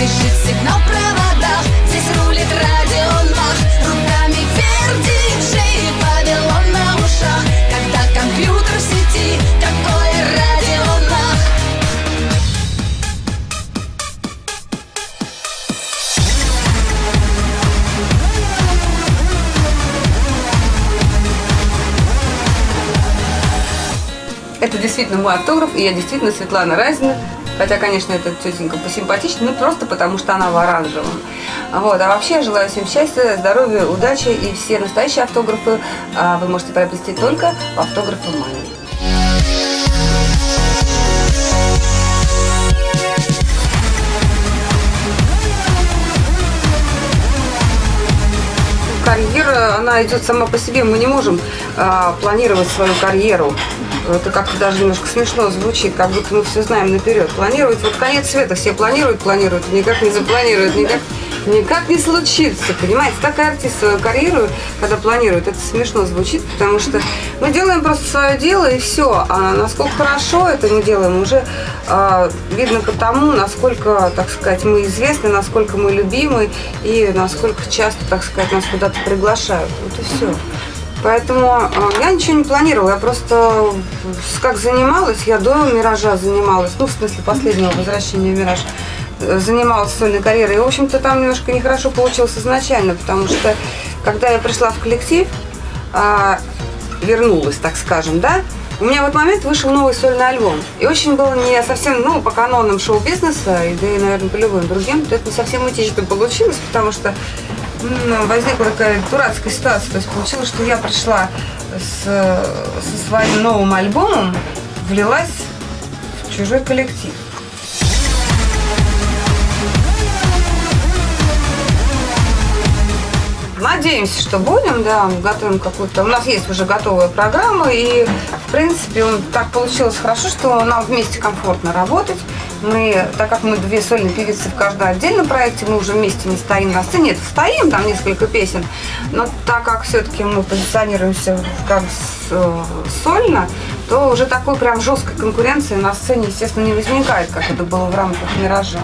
Пищит сигнал в проводах Здесь рулит радио Мах Руками вверх диджей Вавилон на ушах. Когда компьютер в сети Такое радио Мах Это действительно мой автограф, и я действительно Светлана Разина, Хотя, конечно, эта тетенька посимпатичнее, но просто потому, что она в оранжевом. Вот. А вообще я желаю всем счастья, здоровья, удачи. И все настоящие автографы а, вы можете приобрести только в автографомании. карьера, она идет сама по себе. Мы не можем э, планировать свою карьеру. Это как-то даже немножко смешно звучит, как будто мы все знаем наперед. Планировать, вот конец света все планируют, планируют, никак не запланируют, никак никак не случится, понимаете? Так и артист свою карьеру, когда планирует, это смешно звучит, потому что мы делаем просто свое дело и все. А насколько хорошо это мы делаем, уже э, видно по тому, насколько, так сказать, мы известны, насколько мы любимы и насколько часто, так сказать, нас куда-то приглашают. Вот и все. Поэтому э, я ничего не планировала, я просто как занималась, я до «Миража» занималась, ну, в смысле, последнего возвращения в «Мираж», занималась сольной карьерой. И, в общем-то, там немножко нехорошо получилось изначально, потому что, когда я пришла в коллектив, а, вернулась, так скажем, да, у меня в этот момент вышел новый сольный альбом. И очень было не совсем, ну, по канонам шоу-бизнеса, и да и, наверное, по любым другим, это не совсем этично получилось, потому что возникла такая дурацкая ситуация. То есть получилось, что я пришла с, со своим новым альбомом, влилась в чужой коллектив. Надеемся, что будем, да, готовим какую-то. У нас есть уже готовая программа, и в принципе так получилось хорошо, что нам вместе комфортно работать. Мы, так как мы две сольные певицы в каждом отдельном проекте, мы уже вместе не стоим на сцене. Нет, стоим, там несколько песен, но так как все-таки мы позиционируемся как э, сольно, то уже такой прям жесткой конкуренции на сцене, естественно, не возникает, как это было в рамках «Миража».